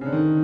Mm-hmm.